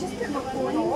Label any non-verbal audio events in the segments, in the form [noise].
just in the morning.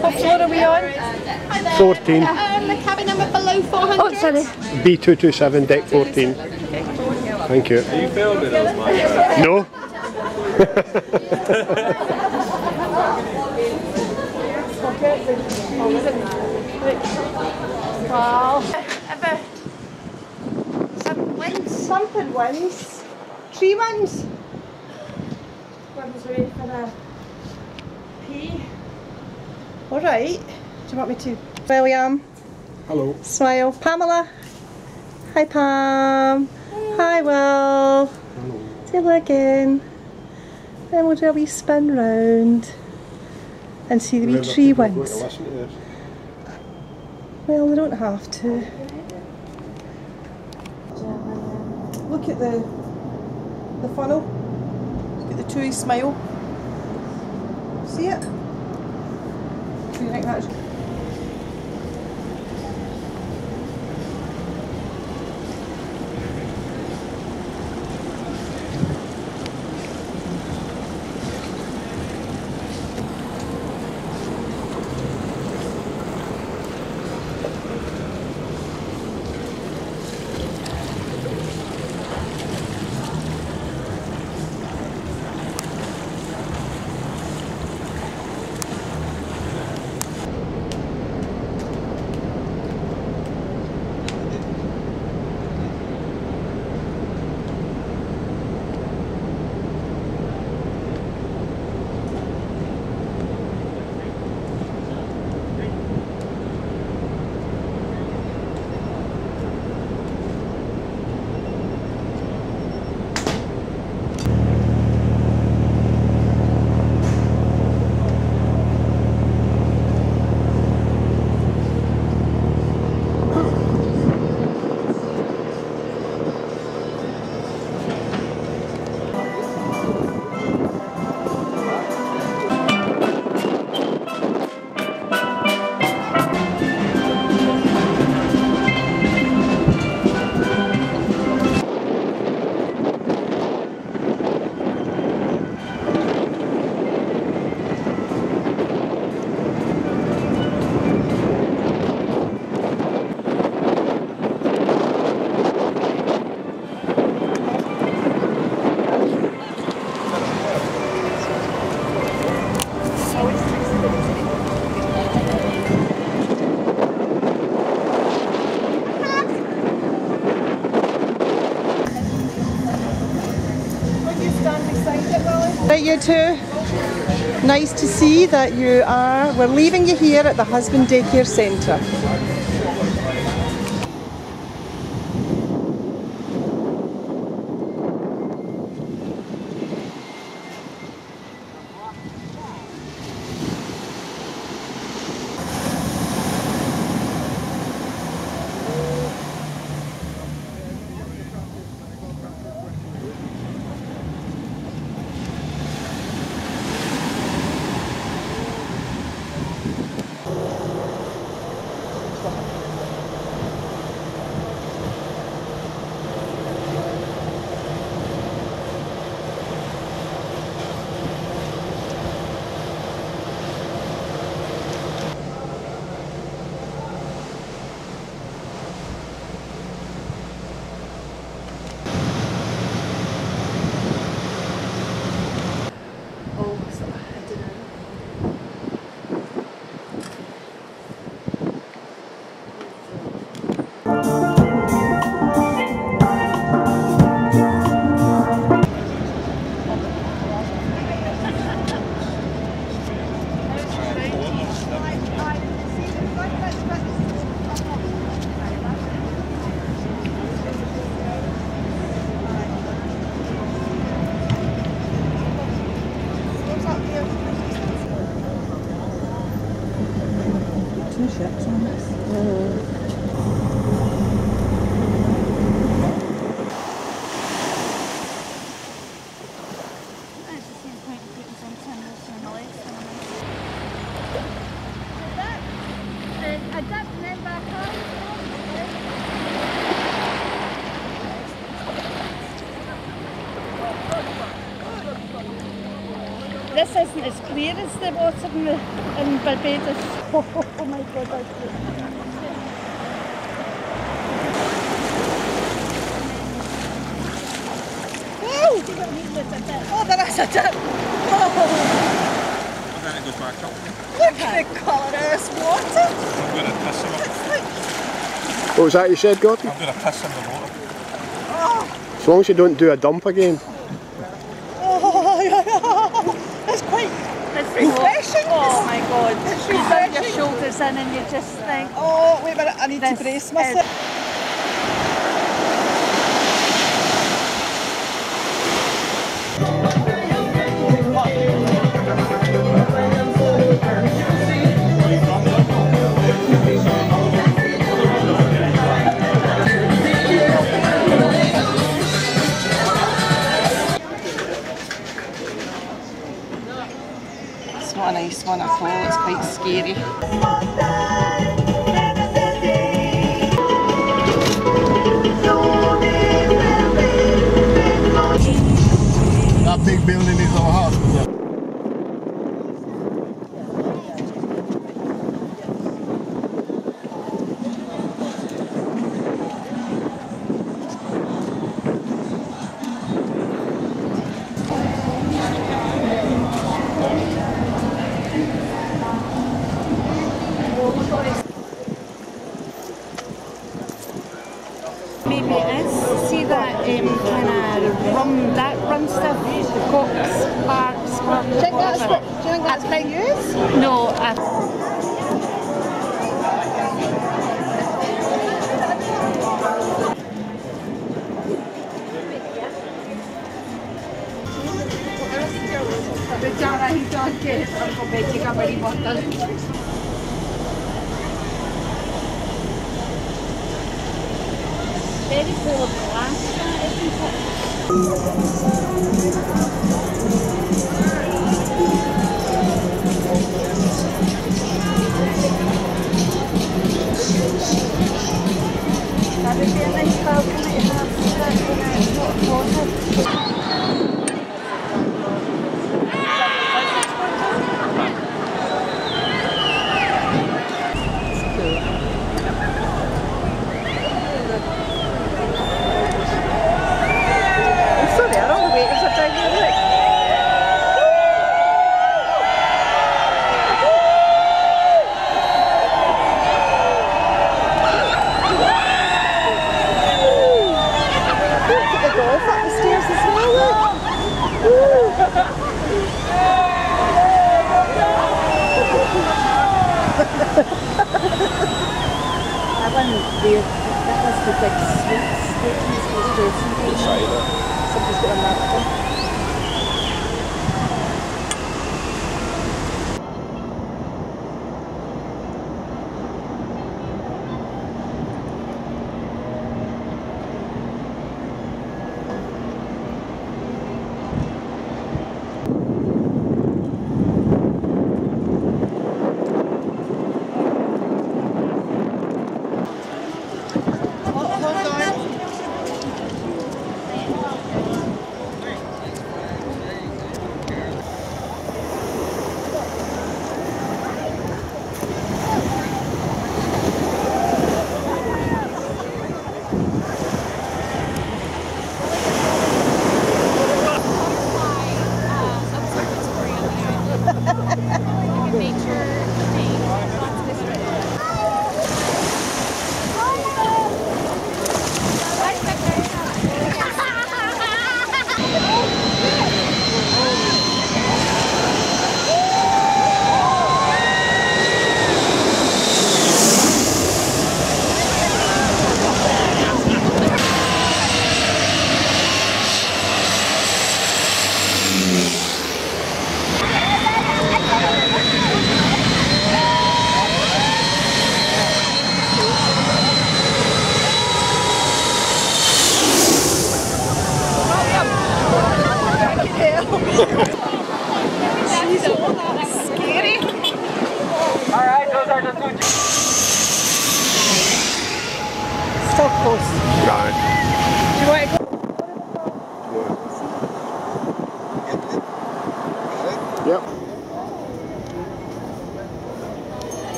What floor are we on? 14. Um, the cabin number below 400. Oh, sorry. B227, deck 14. Thank you. Are you filming us, Mike? No? [laughs] Wow. Ever some wins? Something wins. Three wins. One's ready for the pee. Alright. Do you want me to? William. Hello. Smile. Pamela. Hi Pam. Hi Will. See you again. Then we'll do a wee spin round and see the wee tree wins. Well, they don't have to. Look at the the funnel. At the two smile. See it? Do you think that's Nice to see that you are, we're leaving you here at the Husband Daycare Centre. Isn't as clear as the water in, the, äh, in Barbados. [laughs] Oh, my God, that's good. Oh, there is a dip! And then it goes back up. Look at the colour of this water! I'm going to piss in the What was that you said, Gordon? I'm going to piss in the water. As long as you don't do a dump again. Oh, yeah, yeah. It's quite It's refreshing. Oh my God. It's You have your in and you just think, Oh, wait a minute, I need to brace myself. It is. See that um, kind of rum, that rum stuff, the Coke, Spark, Spark. Do you think that's whatever. what, do you think that's what you use? No, I, very full of glass, that, isn't it? That would be a nice balcony to have so that when it's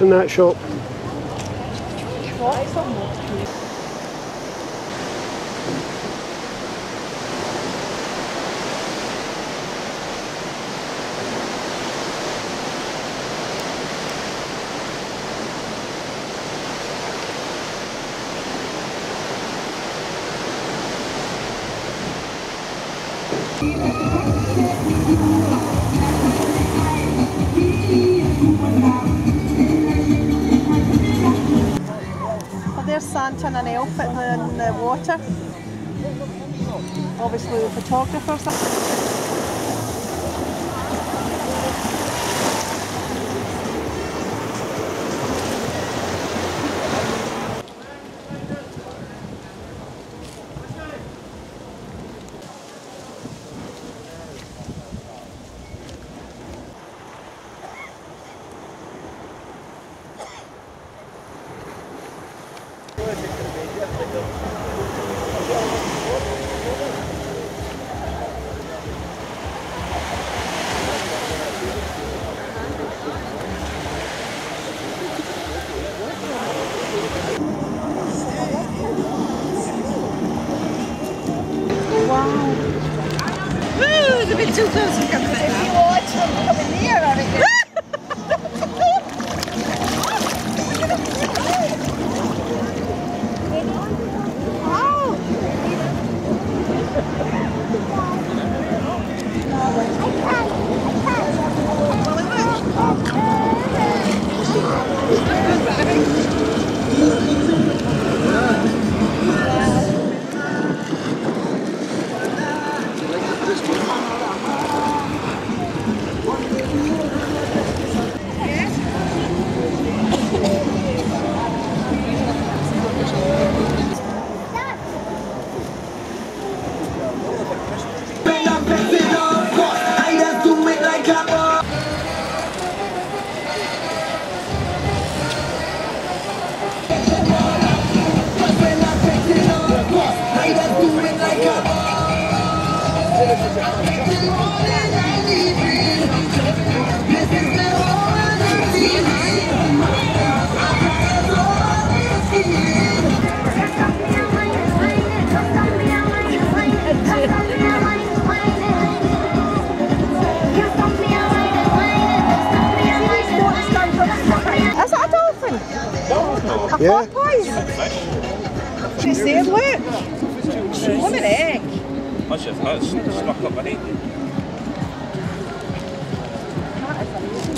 in that shop. putting in the water. Obviously the photographers. though.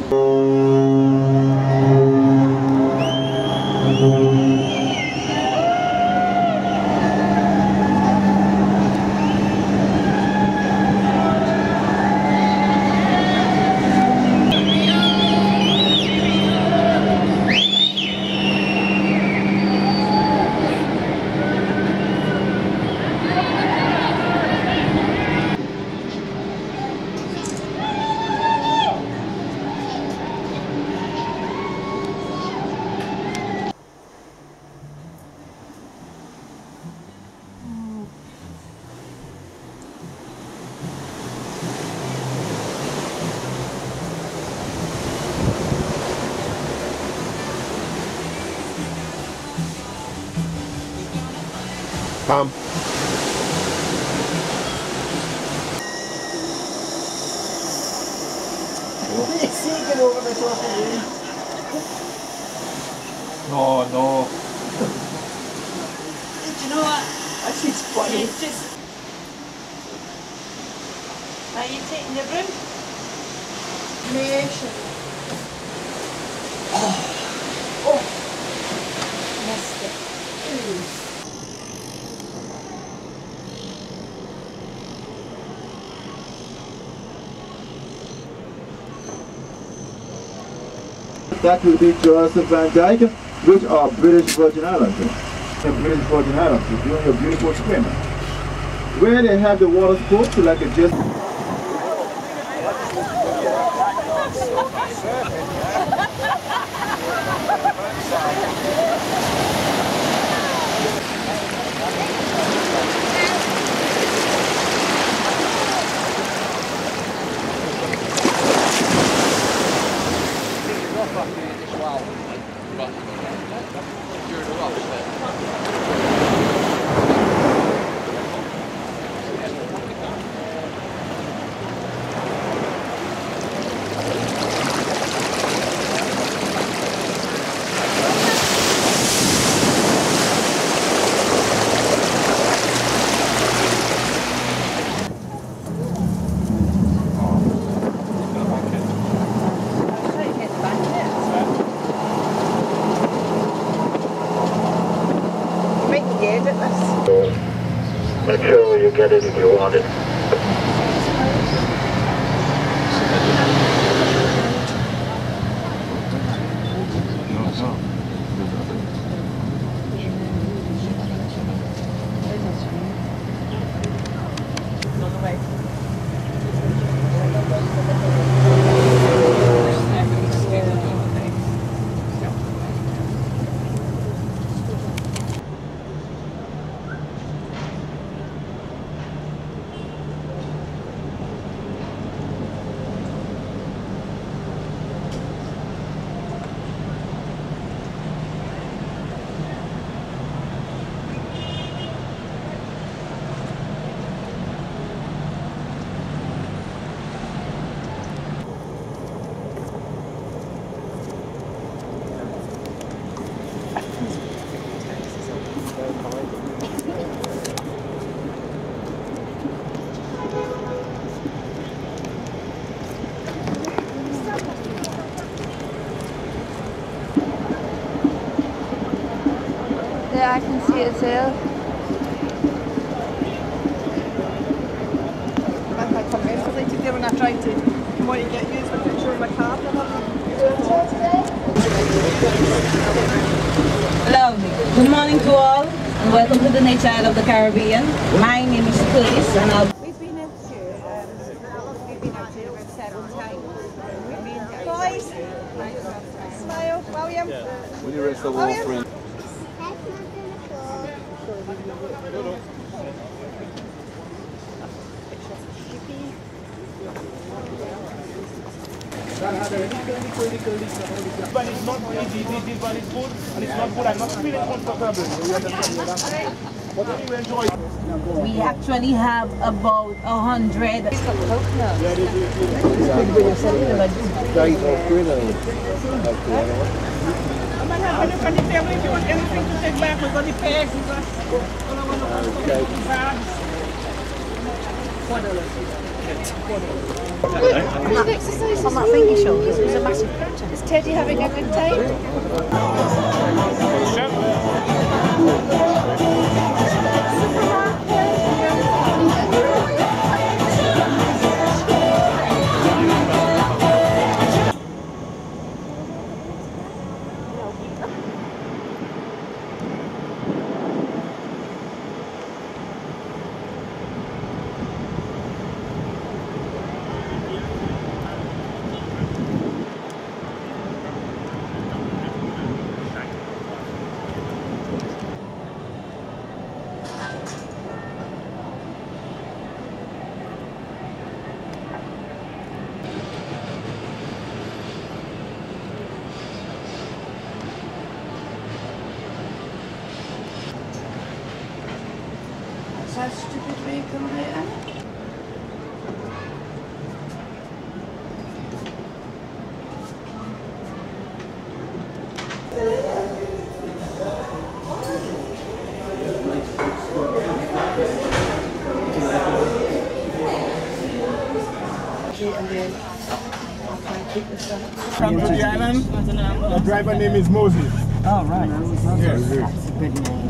Pam. No, no. Do you know what? That's just funny. It's just... Are you taking the room? Nation. Oh. Ah. That will be Jost Van Dyke, which are British Virgin Islands. The British Virgin Islands is doing a beautiful swim. Where they have the water sports, like a just Yeah, I can see it there. That's my comment yesterday today when I tried to want to get used with it, showing my card Hello, good morning to all, and welcome to the Nature Isle of the Caribbean. My name is Chris and I'll We've been into, um, we've been into it about seven times. We've been Boys, smile, William. Will you rest the wall, William. friend? But it's not easy, this one is good, and it's not good, I'm not feeling comfortable. You understand? We actually have about a hundred. On that thing he showed us, it was a massive picture. Is Teddy having a good time? Is that stupid vehicle there? Come to the island. The driver name is Moses. Oh, right. Yes. Come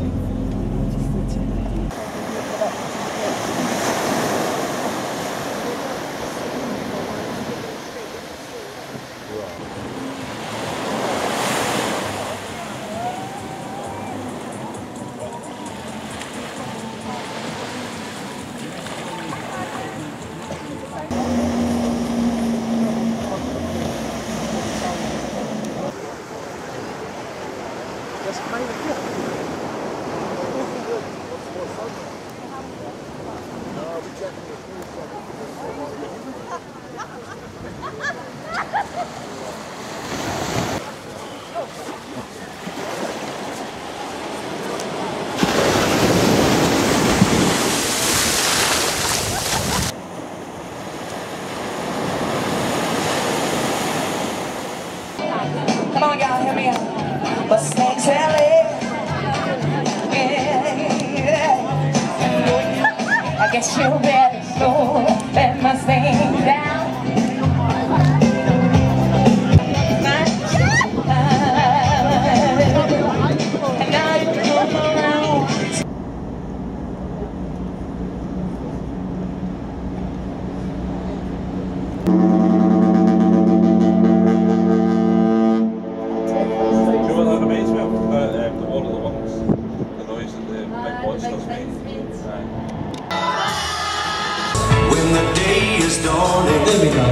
dawning There we go.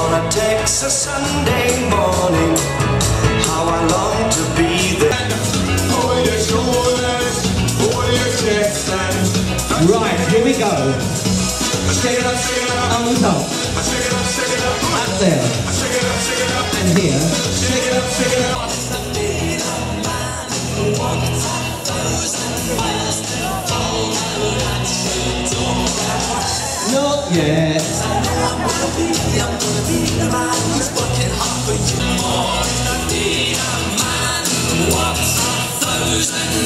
on a Texas Sunday morning, how I long to be there. Over your shoulders, over your chest, and Right, here we go. shake it up, shake it up, On the top. shake it up, shake it up, Up there. shake it up, shake it up, And here. shake it up, shake it up. Yet.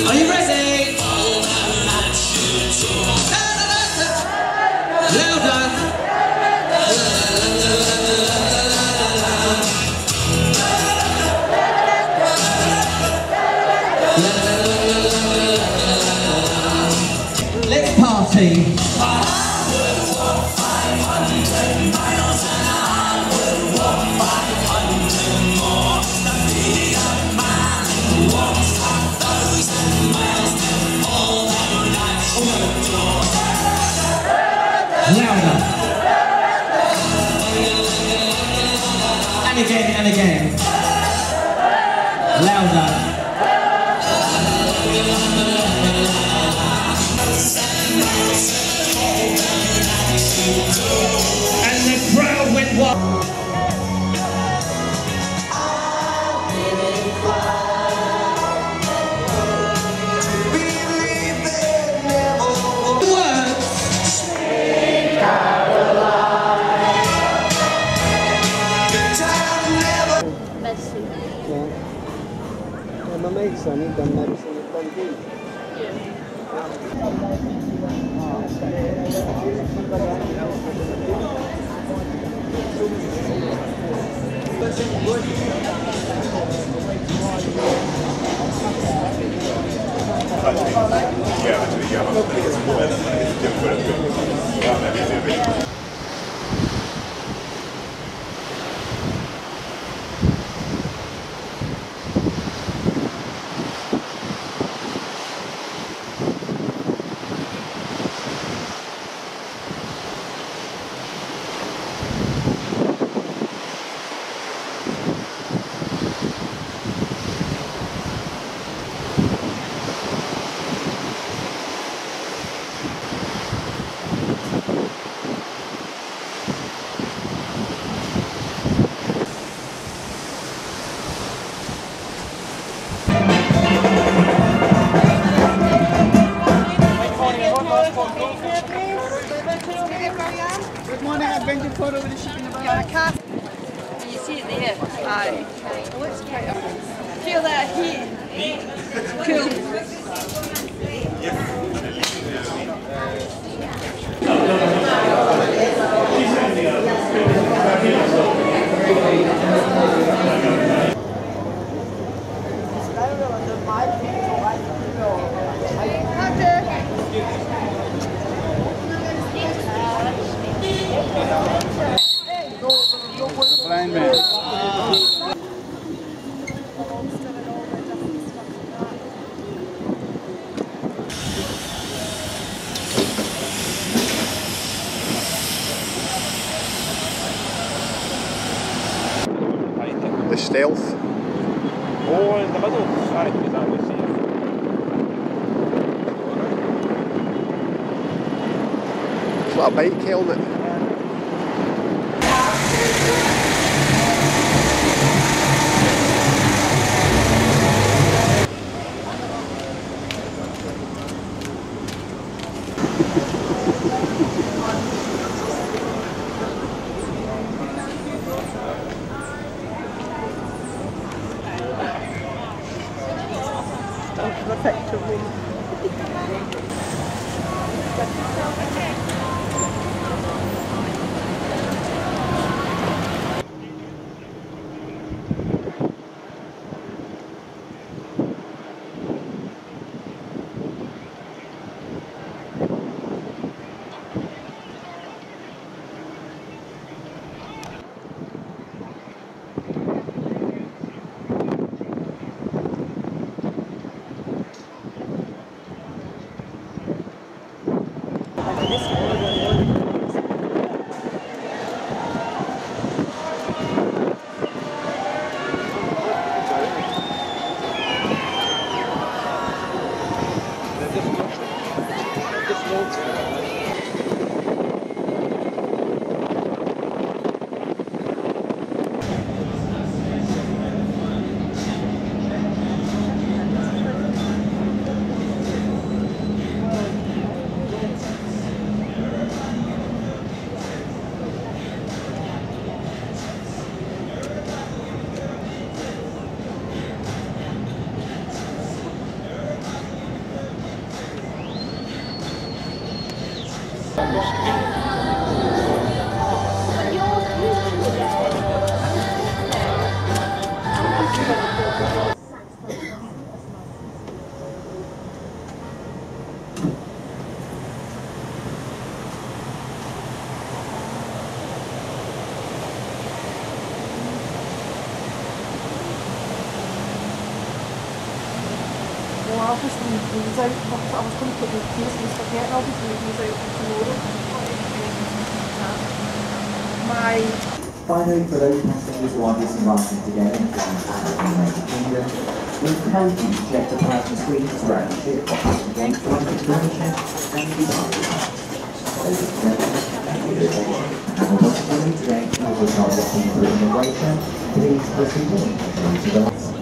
Are you ready? Louder. Oh, in the middle. Aye, exactly. See it. It's like a bike helmet. Finally, for those passengers who are disembarking today the Kingdom, we encourage you to check the personal screens throughout the ship for passenger information and departure. Ladies and thank you to the